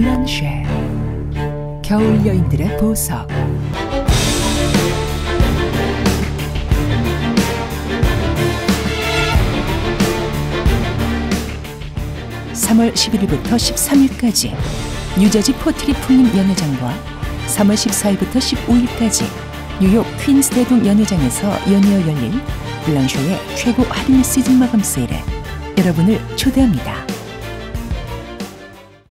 블랑쉐 겨울 여인들의 보석 3월 11일부터 13일까지 뉴저지 포트리 풍림 연회장과 3월 14일부터 15일까지 뉴욕 퀸스 대동 연회장에서 연이어 열린 블랑쉐의 최고 할인 시즌 마감 세일에 여러분을 초대합니다.